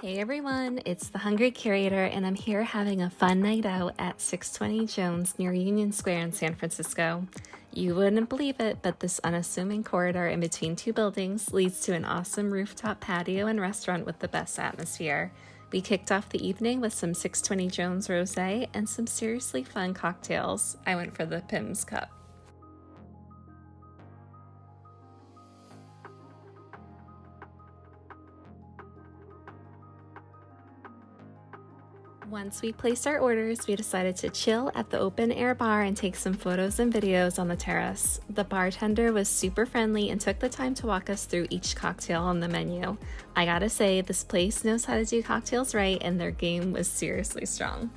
Hey everyone, it's the Hungry Curator, and I'm here having a fun night out at 620 Jones near Union Square in San Francisco. You wouldn't believe it, but this unassuming corridor in between two buildings leads to an awesome rooftop patio and restaurant with the best atmosphere. We kicked off the evening with some 620 Jones rosé and some seriously fun cocktails. I went for the Pimm's Cup. Once we placed our orders, we decided to chill at the open air bar and take some photos and videos on the terrace. The bartender was super friendly and took the time to walk us through each cocktail on the menu. I gotta say, this place knows how to do cocktails right, and their game was seriously strong.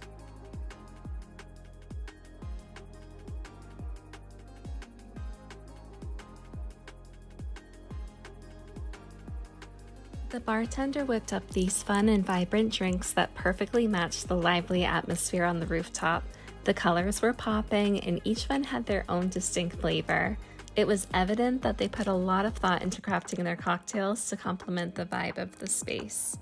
The bartender whipped up these fun and vibrant drinks that perfectly matched the lively atmosphere on the rooftop. The colors were popping, and each one had their own distinct flavor. It was evident that they put a lot of thought into crafting their cocktails to complement the vibe of the space.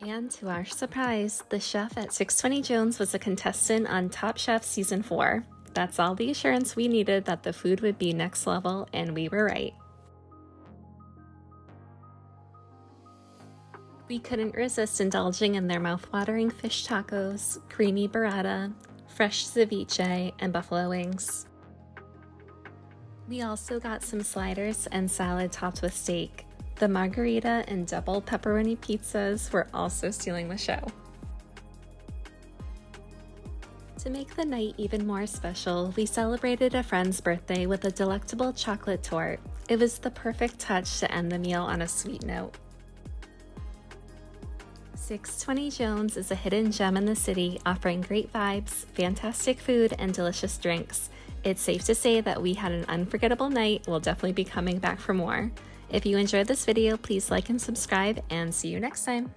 And to our surprise, the chef at 620 Jones was a contestant on Top Chef Season 4. That's all the assurance we needed that the food would be next level, and we were right. We couldn't resist indulging in their mouth-watering fish tacos, creamy burrata, fresh ceviche, and buffalo wings. We also got some sliders and salad topped with steak. The margherita and double pepperoni pizzas were also stealing the show. To make the night even more special, we celebrated a friend's birthday with a delectable chocolate torte. It was the perfect touch to end the meal on a sweet note. 620 Jones is a hidden gem in the city, offering great vibes, fantastic food, and delicious drinks. It's safe to say that we had an unforgettable night. We'll definitely be coming back for more. If you enjoyed this video, please like and subscribe and see you next time.